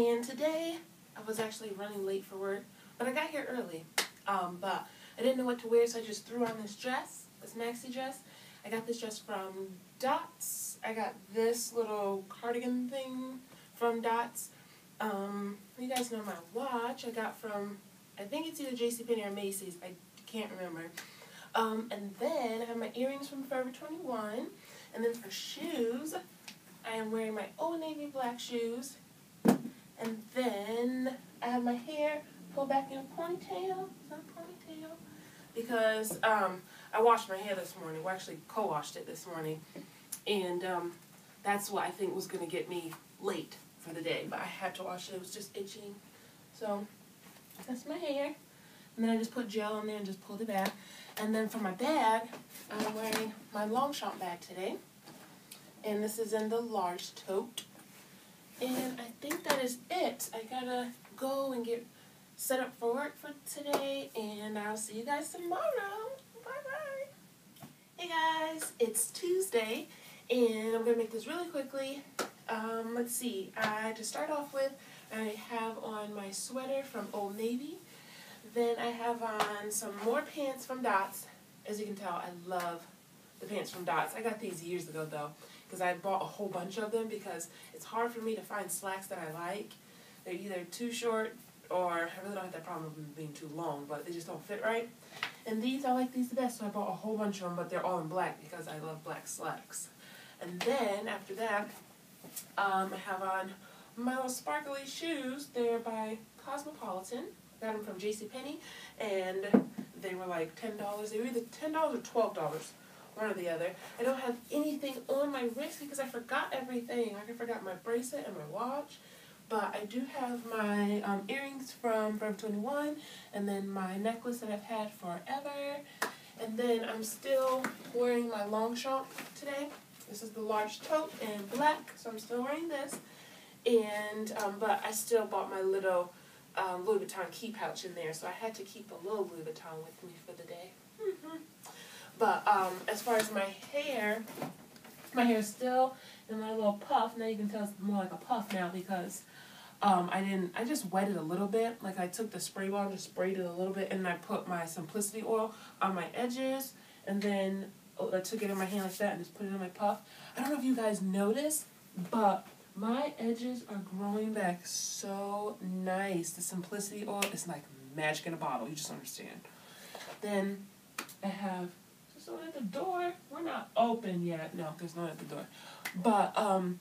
And today I was actually running late for work, but I got here early. Um, but I didn't know what to wear, so I just threw on this dress, this maxi dress. I got this dress from Dots. I got this little cardigan thing from Dots. Um, you guys know my watch I got from, I think it's either JCPenney or Macy's. I can't remember. Um, and then I have my earrings from Forever 21. And then for shoes, I am wearing my Old Navy black shoes. Then I have my hair pulled back in a ponytail. Is ponytail? Because um, I washed my hair this morning. Well, actually co-washed it this morning. And um, that's what I think was going to get me late for the day. But I had to wash it. It was just itching. So that's my hair. And then I just put gel on there and just pulled it back. And then for my bag, I'm wearing my Longchamp bag today. And this is in the large tote. And I think that is it. I gotta go and get set up for work for today. And I'll see you guys tomorrow. Bye bye. Hey guys, it's Tuesday. And I'm gonna make this really quickly. Um, let's see. I to start off with, I have on my sweater from Old Navy. Then I have on some more pants from Dots. As you can tell, I love the pants from Dots. I got these years ago though, because I bought a whole bunch of them because it's hard for me to find slacks that I like. They're either too short or I really don't have that problem of them being too long, but they just don't fit right. And these, I like these the best, so I bought a whole bunch of them, but they're all in black because I love black slacks. And then after that, um, I have on my little sparkly shoes. They're by Cosmopolitan. Got them from JCPenney, and they were like ten dollars. They were either ten dollars or twelve dollars, one or the other. I don't have anything on my wrist because I forgot everything. Like I forgot my bracelet and my watch, but I do have my um, earrings from Forever Twenty One, and then my necklace that I've had forever, and then I'm still wearing my Longchamp today. This is the large tote in black, so I'm still wearing this. And um, but I still bought my little um, Louis Vuitton key pouch in there, so I had to keep a little Louis Vuitton with me for the day. Mm-hmm. But um, as far as my hair, my hair is still in my little puff. Now you can tell it's more like a puff now because um, I didn't. I just wet it a little bit. Like I took the spray bottle, just sprayed it a little bit, and then I put my Simplicity oil on my edges, and then oh, I took it in my hand like that and just put it in my puff. I don't know if you guys noticed, but my edges are growing back so nice. The Simplicity oil is like magic in a bottle. You just understand. Then I have someone at the door. We're not open yet. No, there's no one at the door. But um,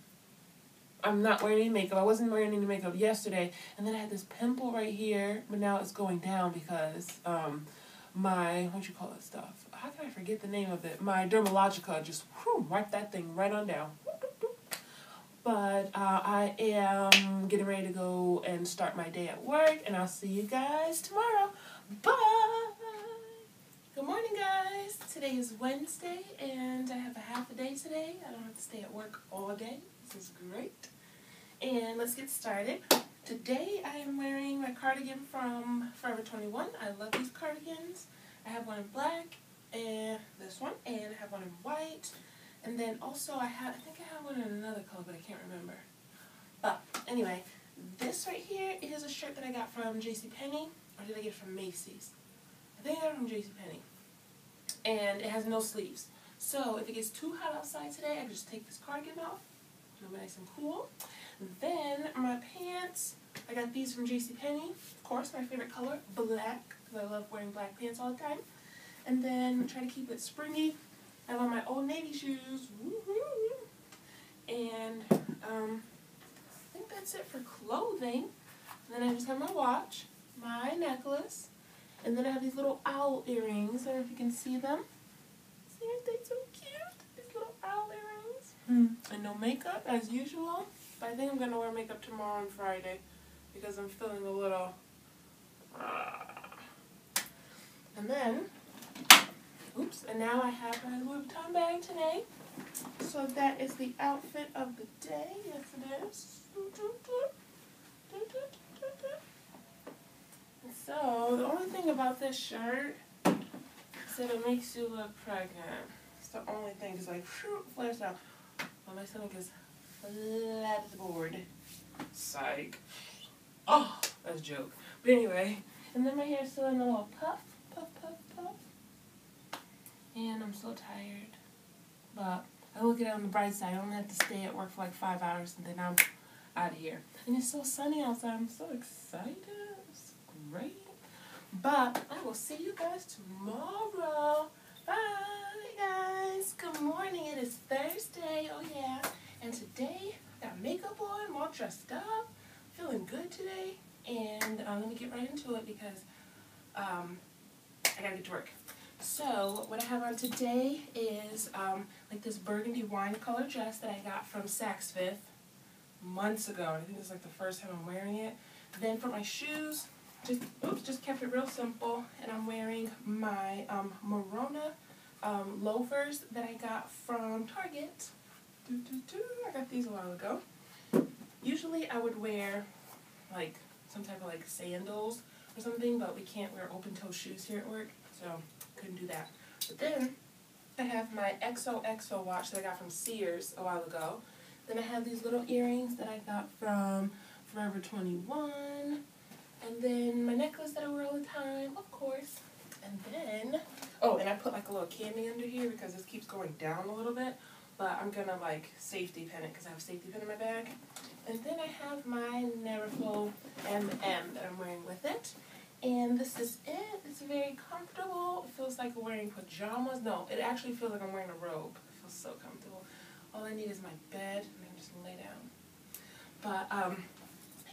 I'm not wearing any makeup. I wasn't wearing any makeup yesterday, and then I had this pimple right here, but now it's going down because um, my what you call it stuff. How can I forget the name of it? My Dermalogica just whew, wiped that thing right on down. But uh, I am getting ready to go and start my day at work, and I'll see you guys tomorrow. Bye! Today is Wednesday, and I have a half a day today. I don't have to stay at work all day. This is great. And let's get started. Today I am wearing my cardigan from Forever 21. I love these cardigans. I have one in black, and this one, and I have one in white. And then also I have, I think I have one in another color, but I can't remember. But anyway, this right here is a shirt that I got from JCPenney, or did I get it from Macy's? I think I got it from JCPenney. And it has no sleeves. So if it gets too hot outside today, I can just take this cardigan off. It'll be nice and cool. Then my pants, I got these from JCPenney. Of course, my favorite color, black, because I love wearing black pants all the time. And then try to keep it springy. I have on my Old Navy shoes. And um, I think that's it for clothing. And then I just have my watch, my necklace, and then I have these little owl earrings. I don't know if you can see them. See, aren't they so cute? These little owl earrings. Hmm. And no makeup as usual. But I think I'm going to wear makeup tomorrow on Friday because I'm feeling a little... And then Oops, and now I have my Louis Vuitton bag today. So that is the outfit of the day. Yes, it is. The only thing about this shirt is that it makes you look pregnant. It's the only thing. It's like, shoot, flares out. My stomach is board. Psych. Oh, that's a joke. But anyway, and then my hair is still in a little puff, puff, puff, puff. And I'm so tired. But I look at it on the bright side. I don't have to stay at work for like five hours and then I'm out of here. And it's so sunny outside. I'm so excited. It's great. But I will see you guys tomorrow. Bye, guys. Good morning. It is Thursday. Oh, yeah. And today, I got makeup on, I'm all dressed up, feeling good today. And uh, let me get right into it because um, I gotta get to work. So, what I have on today is um, like this burgundy wine color dress that I got from Saks Fifth months ago. I think this is like the first time I'm wearing it. Then for my shoes, just oops, just kept it real simple, and I'm wearing my um, Merona um, loafers that I got from Target. Doo, doo, doo. I got these a while ago. Usually I would wear like some type of like sandals or something, but we can't wear open toe shoes here at work, so couldn't do that. But then I have my XOXO watch that I got from Sears a while ago. Then I have these little earrings that I got from Forever 21. And then my necklace that I wear all the time, of course. And then, oh, and I put like a little candy under here because this keeps going down a little bit. But I'm gonna like safety pin it because I have a safety pin in my bag. And then I have my Neverfull M&M that I'm wearing with it. And this is it. It's very comfortable. It feels like wearing pajamas. No, it actually feels like I'm wearing a robe. It feels so comfortable. All I need is my bed and I just lay down. But um,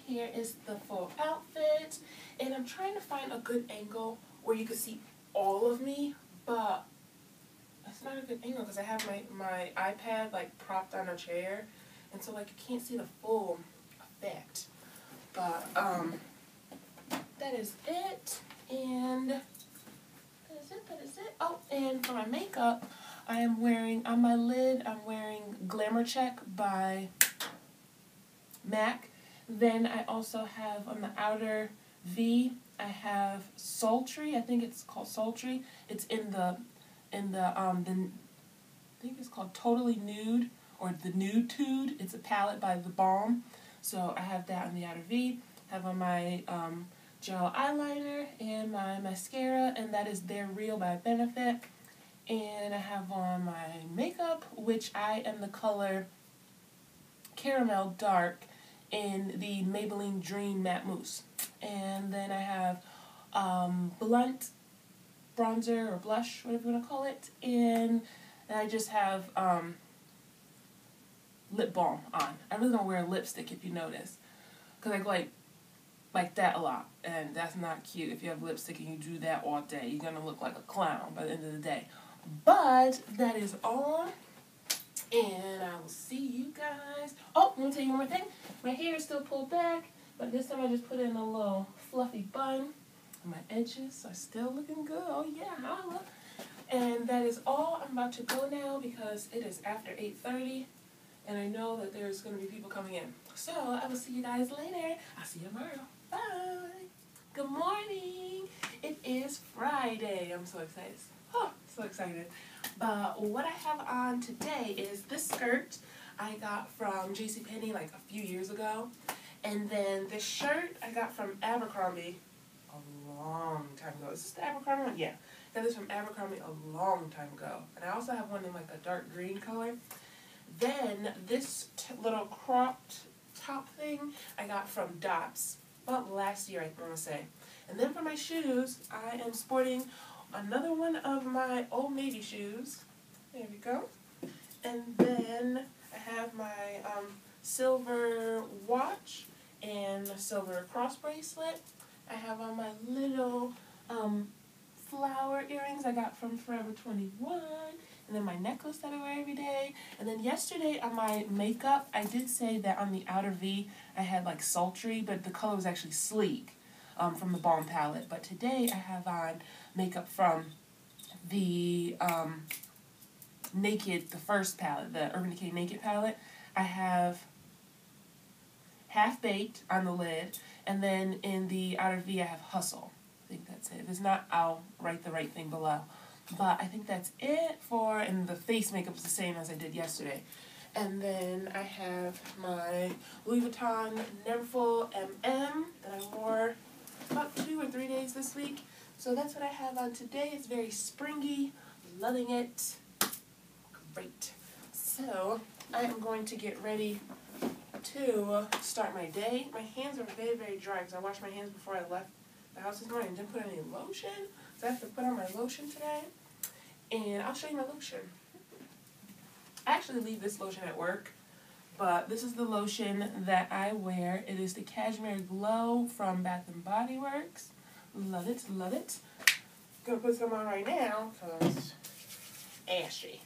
here is the full outfit. And I'm trying to find a good angle where you can see all of me, but it's not a good angle because I have my, my iPad like propped on a chair. And so like you can't see the full effect. But um, that is it. And that is it, that is it. Oh, and for my makeup, I am wearing, on my lid, I'm wearing Glamour Check by MAC. Then I also have on the outer V, I have Sultry. I think it's called Sultry. It's in the, in the, um, the, I think it's called Totally Nude or the Nude Tude. It's a palette by The Balm. So I have that on the outer V. I have on my um, gel eyeliner and my mascara, and that is They're Real by Benefit. And I have on my makeup, which I am the color Caramel Dark in the Maybelline Dream Matte Mousse. And then I have um, Blunt bronzer or blush, whatever you want to call it. And I just have um, lip balm on. I really don't wear lipstick if you notice. Because I go like, like that a lot. And that's not cute. If you have lipstick and you do that all day, you're going to look like a clown by the end of the day. But that is all. And I will see you guys. Oh, let me tell you one more thing. My hair is still pulled back, but this time I just put in a little fluffy bun. And my edges are still looking good. Oh yeah, holla. And that is all. I'm about to go now because it is after 8.30 and I know that there's going to be people coming in. So I will see you guys later. I'll see you tomorrow. Bye. Good morning. It is Friday. I'm so excited. Oh, so excited. But what I have on today is this skirt I got from JCPenney like a few years ago. And then this shirt I got from Abercrombie a long time ago. Is this the Abercrombie one? Yeah. I got this from Abercrombie a long time ago. And I also have one in like a dark green color. Then this little cropped top thing I got from Dots. About last year, I want to say. And then for my shoes, I am sporting another one of my Old Navy shoes. There we go. And then I have my um, silver watch and silver cross bracelet. I have on my little um, flower earrings I got from Forever 21. And then my necklace that I wear every day. And then yesterday on my makeup, I did say that on the outer V, I had like sultry, but the color was actually sleek um, from the Balm palette. But today I have on makeup from the um, Naked, the first palette, the Urban Decay Naked palette. I have Half Baked on the lid, and then in the outer V I have Hustle. I think that's it. If it's not, I'll write the right thing below. But I think that's it for, and the face makeup is the same as I did yesterday. And then I have my Louis Vuitton Neverfull MM that I wore about two or three days this week. So that's what I have on today. It's very springy, loving it. Great. So I am going to get ready to start my day. My hands are very, very dry because I washed my hands before I left the house this morning. and Didn't put any lotion, so I have to put on my lotion today. And I'll show you my lotion. I actually leave this lotion at work, but this is the lotion that I wear. It is the Cashmere Glow from Bath Body Works. Love it, love it. Gonna put some on right now because ashy.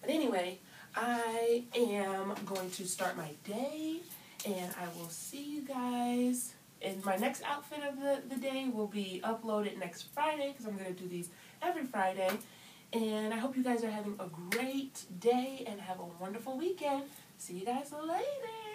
But anyway, I am going to start my day and I will see you guys. And my next outfit of the, the day will be uploaded next Friday because I'm going to do these every Friday. And I hope you guys are having a great day and have a wonderful weekend. See you guys later.